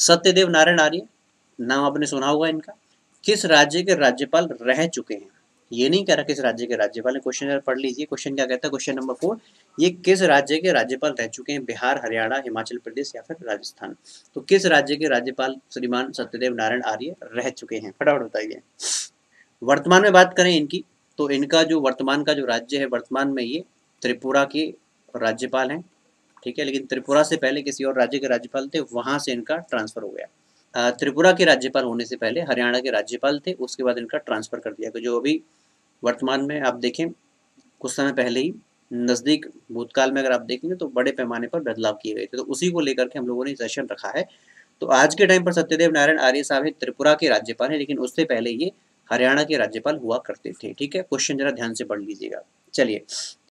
सत्यदेव नारायण आर्य, नाम आपने सुना होगा इनका, किस राज्य के राज्यपाल रह चुके हैं? ये नहीं कह रहा किस राज्य के राज्यपाल है क्वेश्चन पढ़ लीजिए क्वेश्चन क्या कहता है? क्वेश्चन नंबर फोर ये किस राज्य के राज्यपाल रह चुके हैं? बिहार, हरियाणा, हिमाचल प्रदेश या फिर राजस्थान? तो किस राज्य के राज्यपाल श्रीमान सत्यदेव नारायण आर्य रह चुके हैं? फटाफट बताइए। वर्तमान में बात करें इनकी तो इनका जो वर्तमान का जो राज्य है, वर्तमान में ये त्रिपुरा के राज्यपाल हैं ठीक है, लेकिन त्रिपुरा से पहले किसी और राज्य के राज्यपाल थे, वहाँ से इनका ट्रांसफ़र हो गया। त्रिपुरा के राज्यपाल होने से पहले हरियाणा के राज्यपाल थे, उसके बाद इनका ट्रांसफ़र कर दिया जो अभी वर्तमान में आप देखें, कुछ समय पहले ही नज़दीक भूतकाल में अगर आप देखेंगे तो बड़े पैमाने पर बदलाव किए गए थे। तो उसी को लेकर के हम लोगों ने सेशन रखा है। तो आज के टाइम पर सत्यदेव नारायण आर्य साहब है, त्रिपुरा के राज्यपाल हैं, लेकिन उससे पहले ये हरियाणा के राज्यपाल हुआ करते थे, ठीक है? क्वेश्चन जरा ध्यान से पढ़ लीजिएगा। चलिए।